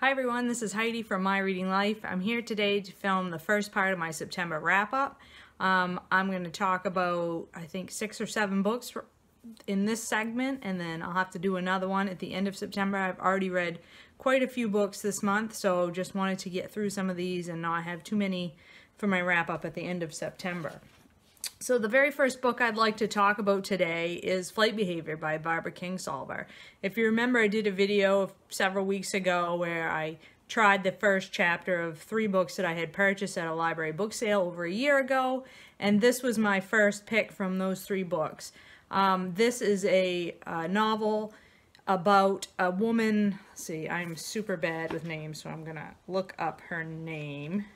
Hi everyone, this is Heidi from My Reading Life. I'm here today to film the first part of my September wrap-up. Um, I'm going to talk about, I think, six or seven books in this segment, and then I'll have to do another one at the end of September. I've already read quite a few books this month, so just wanted to get through some of these and not have too many for my wrap-up at the end of September. So the very first book I'd like to talk about today is Flight Behavior by Barbara Kingsolver. If you remember, I did a video several weeks ago where I tried the first chapter of three books that I had purchased at a library book sale over a year ago, and this was my first pick from those three books. Um, this is a, a, novel about a woman, see, I'm super bad with names, so I'm gonna look up her name.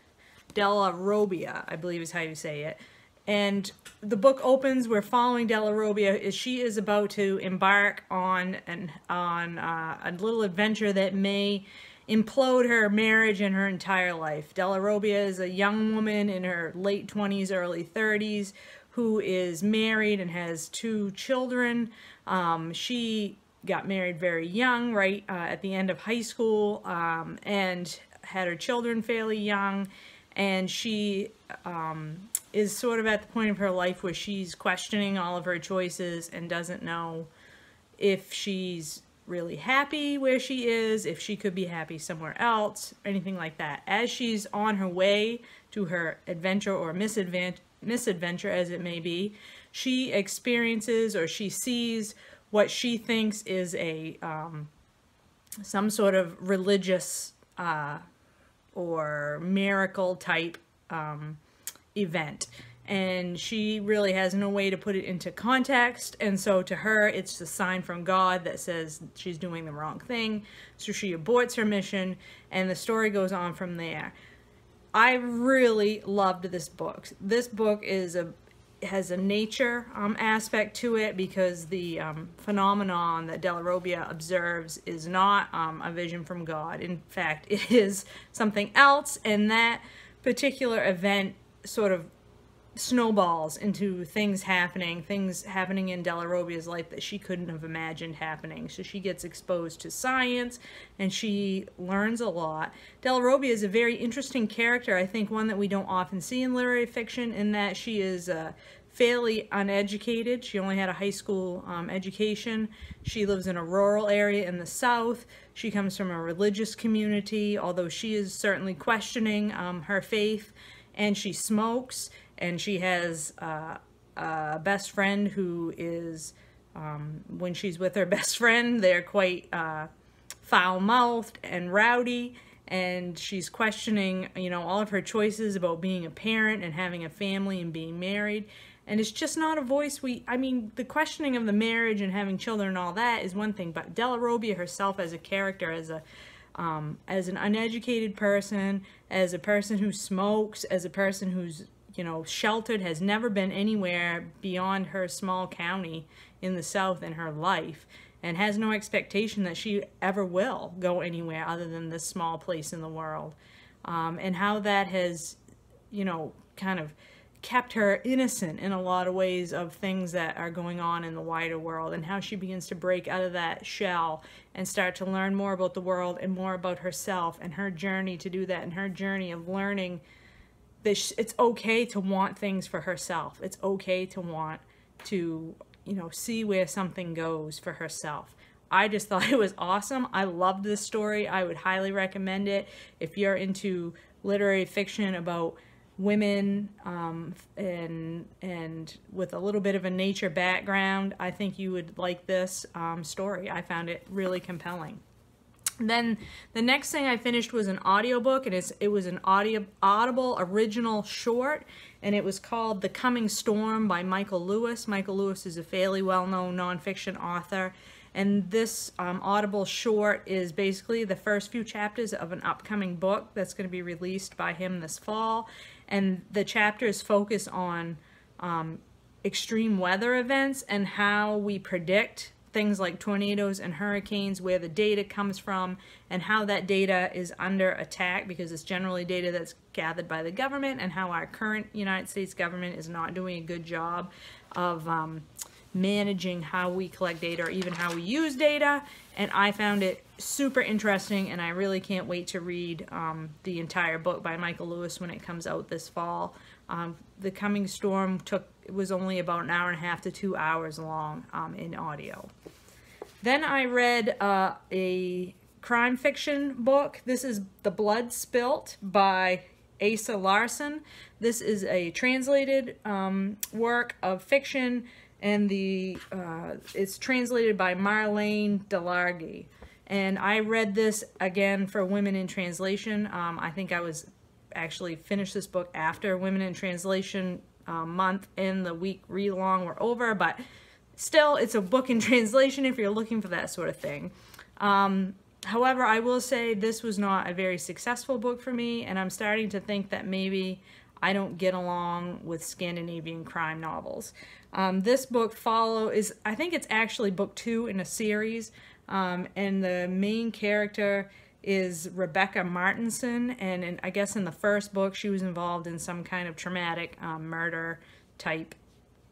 Della Robbia, I believe is how you say it. And the book opens, we're following Della Robbia as she is about to embark on an on uh, a little adventure that may implode her marriage and her entire life. Della Robbia is a young woman in her late 20s, early 30s who is married and has two children. Um, she got married very young, right uh, at the end of high school, um, and had her children fairly young. And she um, is sort of at the point of her life where she's questioning all of her choices and doesn't know if she's really happy where she is, if she could be happy somewhere else, anything like that. As she's on her way to her adventure or misadventure, misadventure as it may be, she experiences or she sees what she thinks is a um, some sort of religious uh, or miracle type um, event. And she really has no way to put it into context. And so to her it's a sign from God that says she's doing the wrong thing. So she aborts her mission and the story goes on from there. I really loved this book. This book is a has a nature um, aspect to it because the um, phenomenon that Della Robbia observes is not um, a vision from God. In fact, it is something else, and that particular event sort of snowballs into things happening, things happening in Della Robbia's life that she couldn't have imagined happening. So she gets exposed to science and she learns a lot. Della Robbia is a very interesting character, I think one that we don't often see in literary fiction in that she is uh, fairly uneducated. She only had a high school um, education. She lives in a rural area in the South. She comes from a religious community, although she is certainly questioning um, her faith and she smokes and she has uh, a best friend who is um, when she's with her best friend they're quite uh, foul-mouthed and rowdy and she's questioning you know all of her choices about being a parent and having a family and being married. And it's just not a voice we i mean the questioning of the marriage and having children and all that is one thing but della robbia herself as a character as a um, as an uneducated person, as a person who smokes, as a person who's, you know, sheltered, has never been anywhere beyond her small county in the South in her life, and has no expectation that she ever will go anywhere other than this small place in the world. Um, and how that has, you know, kind of kept her innocent in a lot of ways of things that are going on in the wider world and how she begins to break out of that shell and start to learn more about the world and more about herself and her journey to do that and her journey of learning that it's okay to want things for herself. It's okay to want to, you know, see where something goes for herself. I just thought it was awesome. I loved this story. I would highly recommend it if you're into literary fiction about women um, and and with a little bit of a nature background, I think you would like this um, story. I found it really compelling. Then the next thing I finished was an audiobook and it's, it was an audio, audible original short and it was called The Coming Storm by Michael Lewis. Michael Lewis is a fairly well-known nonfiction author and this um, audible short is basically the first few chapters of an upcoming book that's going to be released by him this fall and the chapters focus on um, extreme weather events and how we predict things like tornadoes and hurricanes, where the data comes from, and how that data is under attack because it's generally data that's gathered by the government, and how our current United States government is not doing a good job of um, managing how we collect data or even how we use data. And I found it super interesting and I really can't wait to read um, the entire book by Michael Lewis when it comes out this fall. Um, the Coming Storm took it was only about an hour and a half to two hours long um, in audio. Then I read uh, a crime fiction book. This is The Blood Spilt by Asa Larsson. This is a translated um, work of fiction and the uh, it's translated by Marlaine Delargy. And I read this again for Women in Translation. Um, I think I was actually finished this book after Women in Translation uh, month and the week read along were over, but still, it's a book in translation if you're looking for that sort of thing. Um, however, I will say this was not a very successful book for me, and I'm starting to think that maybe I don't get along with Scandinavian crime novels. Um, this book follow is I think it's actually book two in a series, um, and the main character is Rebecca Martinsson, and in, I guess in the first book she was involved in some kind of traumatic um, murder type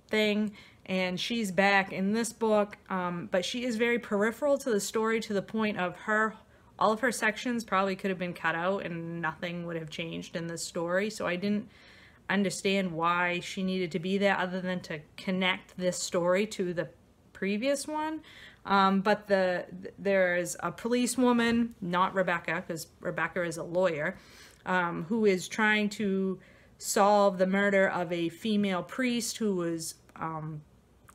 thing, and she's back in this book, um, but she is very peripheral to the story to the point of her all of her sections probably could have been cut out and nothing would have changed in this story. So I didn't understand why she needed to be there other than to connect this story to the previous one. Um, but the there's a policewoman, not Rebecca, because Rebecca is a lawyer, um, who is trying to solve the murder of a female priest who was um,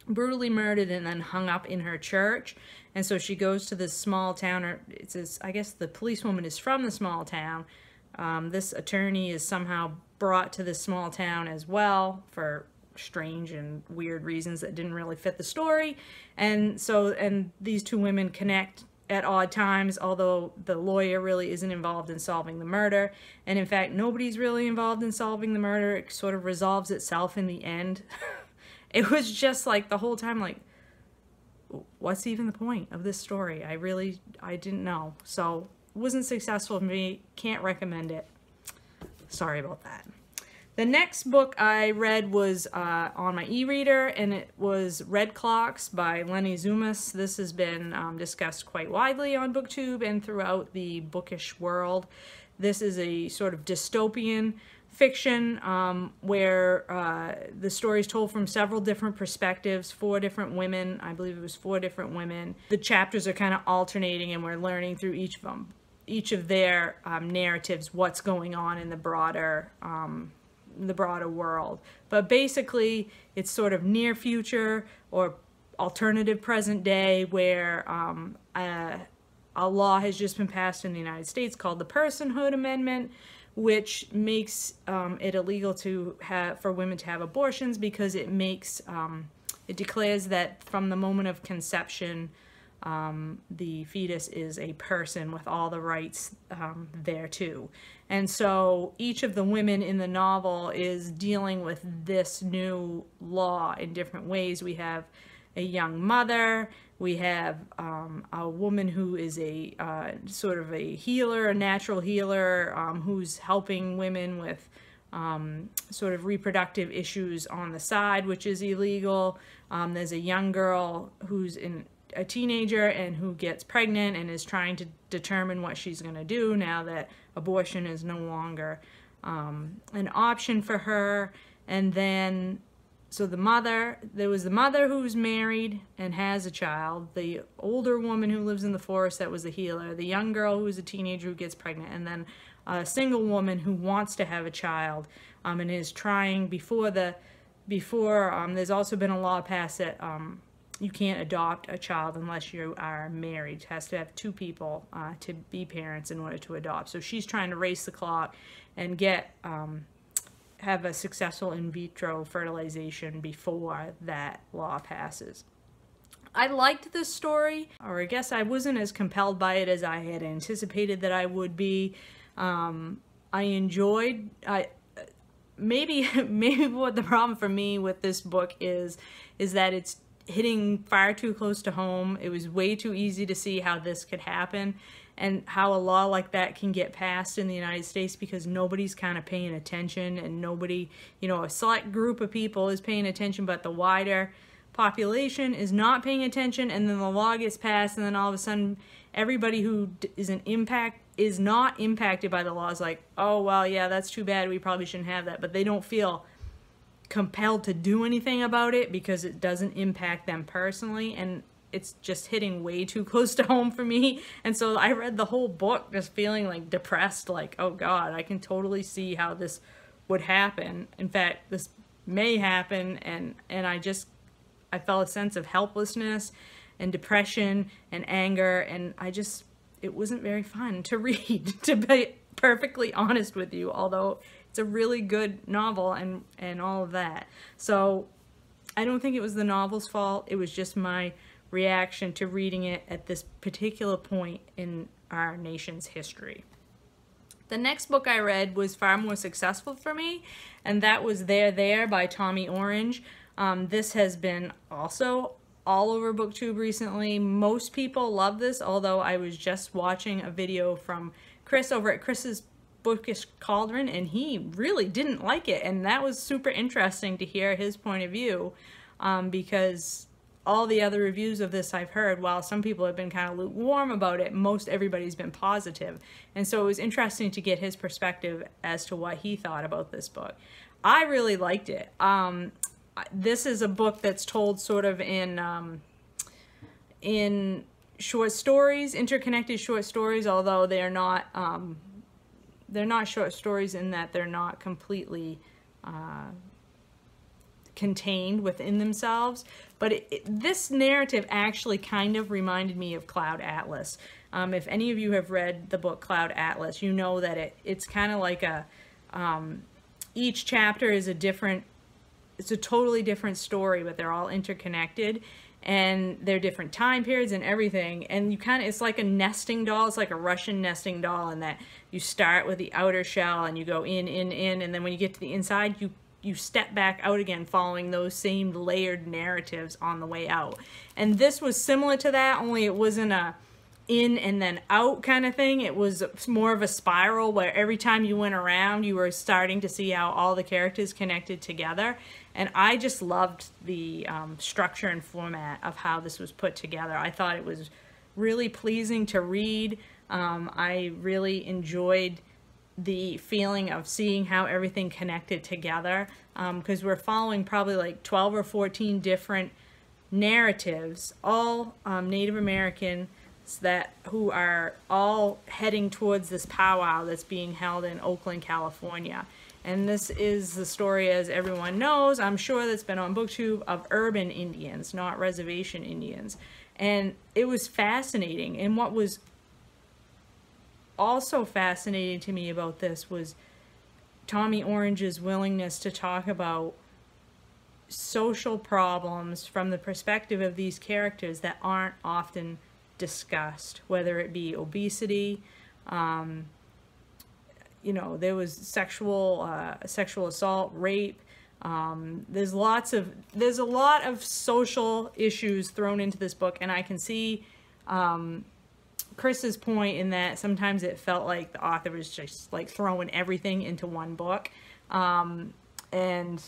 brutally murdered and then hung up in her church. And so she goes to this small town, or it's this, I guess the policewoman is from the small town. Um, this attorney is somehow brought to this small town as well for strange and weird reasons that didn't really fit the story. And so, and these two women connect at odd times, although the lawyer really isn't involved in solving the murder. And in fact, nobody's really involved in solving the murder. It sort of resolves itself in the end. it was just like the whole time like what's even the point of this story i really i didn't know so wasn't successful for me can't recommend it sorry about that the next book I read was uh, on my e-reader, and it was Red Clocks by Leni Zumas. This has been um, discussed quite widely on BookTube and throughout the bookish world. This is a sort of dystopian fiction um, where uh, the story is told from several different perspectives, four different women. I believe it was four different women. The chapters are kind of alternating and we're learning through each of them, each of their um, narratives, what's going on in the broader, um, the broader world. But basically, it's sort of near future or alternative present day where um, a, a law has just been passed in the United States called the Personhood Amendment, which makes um, it illegal to have for women to have abortions because it makes um, it declares that from the moment of conception um, the fetus is a person with all the rights um, there too and so each of the women in the novel is dealing with this new law in different ways we have a young mother we have um, a woman who is a uh, sort of a healer, a natural healer, um, who's helping women with um, sort of reproductive issues on the side, which is illegal. Um, there's a young girl who's in a teenager and who gets pregnant and is trying to determine what she's going to do now that abortion is no longer um, an option for her. And then so the mother, there was the mother who's married and has a child, the older woman who lives in the forest that was a healer, the young girl who's a teenager who gets pregnant, and then a single woman who wants to have a child um, and is trying before the, before, um, there's also been a law passed that um, you can't adopt a child unless you are married. It has to have two people uh, to be parents in order to adopt. So she's trying to race the clock and get um, have a successful in vitro fertilization before that law passes. I liked this story, or I guess I wasn't as compelled by it as I had anticipated that I would be. Um, I enjoyed, I maybe maybe what the problem for me with this book is is that it's hitting far too close to home. It was way too easy to see how this could happen and how a law like that can get passed in the United States because nobody's kind of paying attention and nobody, you know, a select group of people is paying attention, but the wider population is not paying attention and then the law gets passed and then all of a sudden everybody who is an impact is not impacted by the law is like, oh, well, yeah, that's too bad. We probably shouldn't have that. But they don't feel compelled to do anything about it because it doesn't impact them personally. And it's just hitting way too close to home for me. And so I read the whole book just feeling like depressed, like, oh God, I can totally see how this would happen. In fact, this may happen. And, and I just, I felt a sense of helplessness and depression and anger. And I just it wasn't very fun to read, to be perfectly honest with you, although it's a really good novel and, and all of that. So I don't think it was the novel's fault. It was just my reaction to reading it at this particular point in our nation's history. The next book I read was far more successful for me, and that was There There by Tommy Orange. Um, this has been also all over booktube recently most people love this although i was just watching a video from chris over at chris's bookish cauldron and he really didn't like it and that was super interesting to hear his point of view um, because all the other reviews of this I've heard, while some people have been kind of lukewarm about it, most everybody's been positive. And so it was interesting to get his perspective as to what he thought about this book. I really liked it. Um, this is a book that's told sort of in um, in short stories, interconnected short stories, although they are not um, they're not short stories in that they're not completely uh, contained within themselves. But it, it, this narrative actually kind of reminded me of Cloud Atlas. Um, if any of you have read the book Cloud Atlas, you know that it it's kind of like a um, each chapter is a different it's a totally different story, but they're all interconnected and they're different time periods and everything. And you kind of, it's like a nesting doll. It's like a Russian nesting doll in that you start with the outer shell and you go in, in, in, and then when you get to the inside, you you step back out again following those same layered narratives on the way out. And this was similar to that, only it wasn't a in and then out kind of thing. It was more of a spiral where every time you went around, you were starting to see how all the characters connected together. And I just loved the um, structure and format of how this was put together. I thought it was really pleasing to read. Um, I really enjoyed the feeling of seeing how everything connected together because um, we're following probably like 12 or 14 different narratives, all um, Native American that who are all heading towards this powwow that's being held in Oakland, California. And this is the story, as everyone knows, I'm sure that's been on BookTube, of urban Indians, not reservation Indians. And it was fascinating. And what was also fascinating to me about this was Tommy Orange's willingness to talk about social problems from the perspective of these characters that aren't often discussed, whether it be obesity, um, you know, there was sexual uh, sexual assault, rape. Um, there's lots of there's a lot of social issues thrown into this book, and I can see um, Chris's point in that sometimes it felt like the author was just like throwing everything into one book, um, and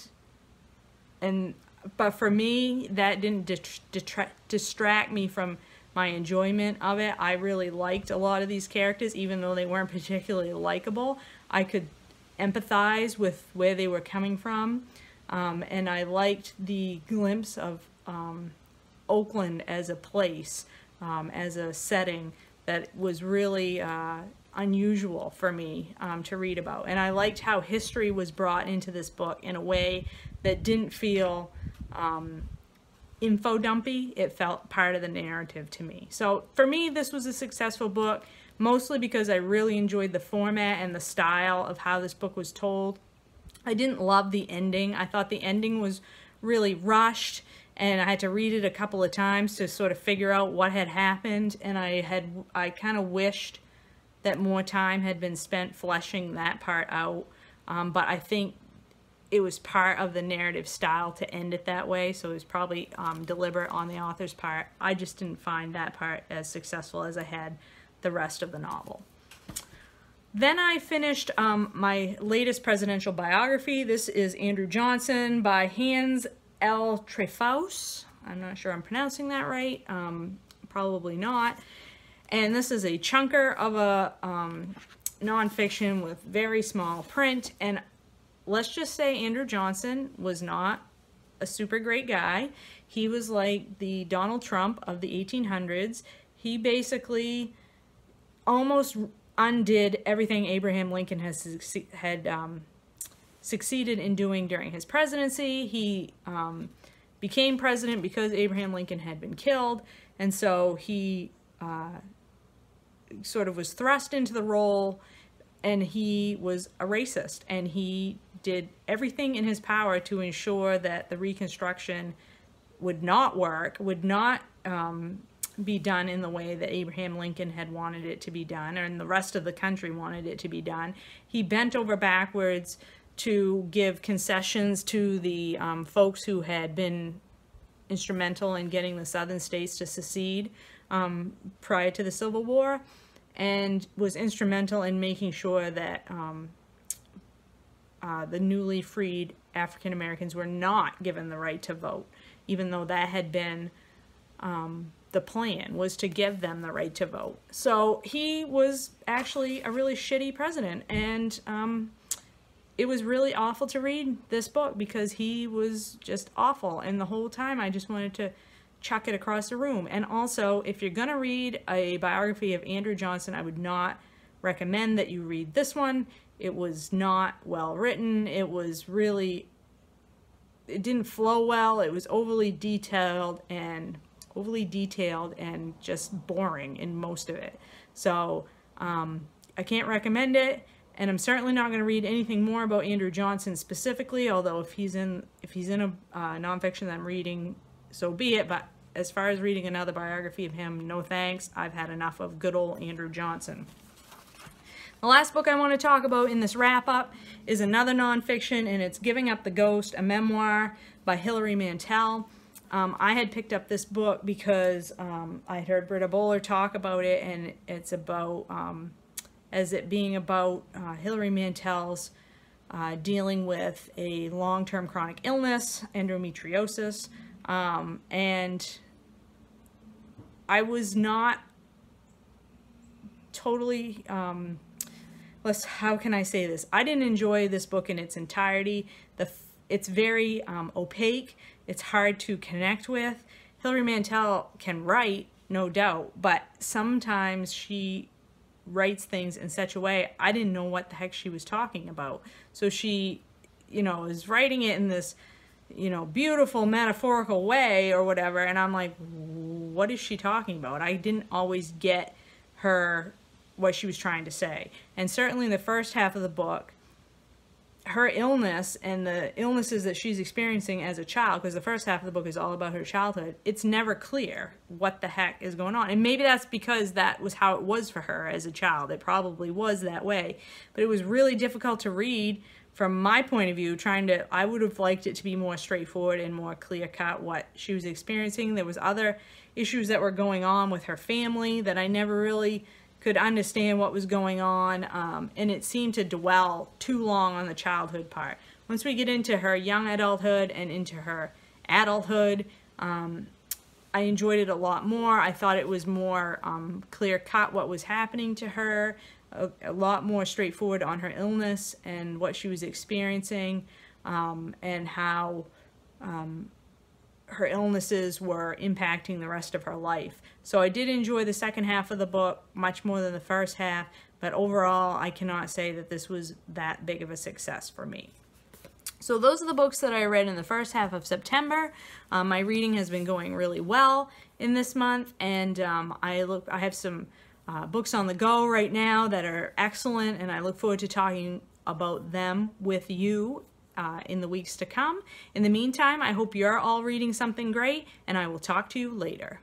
and but for me that didn't detract distract me from my enjoyment of it. I really liked a lot of these characters, even though they weren't particularly likable. I could empathize with where they were coming from, um, and I liked the glimpse of um, Oakland as a place, um, as a setting that was really uh, unusual for me um, to read about. And I liked how history was brought into this book in a way that didn't feel um, info dumpy. It felt part of the narrative to me. So for me, this was a successful book, mostly because I really enjoyed the format and the style of how this book was told. I didn't love the ending. I thought the ending was really rushed and I had to read it a couple of times to sort of figure out what had happened and I had I kind of wished that more time had been spent fleshing that part out um, but I think it was part of the narrative style to end it that way, so it was probably um, deliberate on the author's part. I just didn't find that part as successful as I had the rest of the novel. Then I finished um, my latest presidential biography. This is Andrew Johnson by Hans L. Trefousse. I'm not sure I'm pronouncing that right. Um, probably not. And this is a chunker of a um, nonfiction with very small print. And let's just say Andrew Johnson was not a super great guy. He was like the Donald Trump of the 1800s. He basically almost undid everything Abraham Lincoln has had um, succeeded in doing during his presidency. He um, became president because Abraham Lincoln had been killed, and so he uh, sort of was thrust into the role, and he was a racist, and he did everything in his power to ensure that the Reconstruction would not work, would not um, be done in the way that Abraham Lincoln had wanted it to be done, and the rest of the country wanted it to be done. He bent over backwards to give concessions to the um, folks who had been instrumental in getting the southern states to secede um, prior to the Civil War and was instrumental in making sure that um, uh, the newly freed African Americans were not given the right to vote, even though that had been um, the plan was to give them the right to vote. So he was actually a really shitty president, and um, it was really awful to read this book because he was just awful. And the whole time I just wanted to chuck it across the room. And also, if you're going to read a biography of Andrew Johnson, I would not recommend that you read this one. It was not well written. It was really, it didn't flow well. It was overly detailed and overly detailed and just boring in most of it. So um, I can't recommend it and I'm certainly not going to read anything more about Andrew Johnson specifically, although if he's in if he's in a uh, nonfiction that I'm reading, so be it. But as far as reading another biography of him, no thanks. I've had enough of good old Andrew Johnson. The last book I want to talk about in this wrap-up is another nonfiction, and it's Giving Up the Ghost, a memoir by Hilary Mantel. Um, I had picked up this book because um, I heard Britta Bowler talk about it, and it's about um, as it being about uh, Hilary Mantel's uh, dealing with a long-term chronic illness, endometriosis, um, and I was not totally, um, let's, how can I say this? I didn't enjoy this book in its entirety. The, it's very um, opaque. It's hard to connect with. Hilary Mantel can write, no doubt, but sometimes she writes things in such a way I didn't know what the heck she was talking about. So she, you know, is writing it in this, you know, beautiful metaphorical way or whatever, and I'm like, what is she talking about? I didn't always get her what she was trying to say. And certainly in the first half of the book, her illness and the illnesses that she's experiencing as a child, because the first half of the book is all about her childhood, it's never clear what the heck is going on. And maybe that's because that was how it was for her as a child. It probably was that way. But it was really difficult to read from my point of view, trying to, I would have liked it to be more straightforward and more clear cut what she was experiencing. There was other issues that were going on with her family that I never really could understand what was going on, um, and it seemed to dwell too long on the childhood part. Once we get into her young adulthood and into her adulthood, um, I enjoyed it a lot more. I thought it was more um, clear-cut what was happening to her, a, a, lot more straightforward on her illness and what she was experiencing, um, and how um, her illnesses were impacting the rest of her life. So I did enjoy the second half of the book much more than the first half, but overall I cannot say that this was that big of a success for me. So those are the books that I read in the first half of September. Um, my reading has been going really well in this month, and um, I look I have some uh, books on the go right now that are excellent, and I look forward to talking about them with you uh, in the weeks to come. In the meantime, I hope you're all reading something great, and I will talk to you later.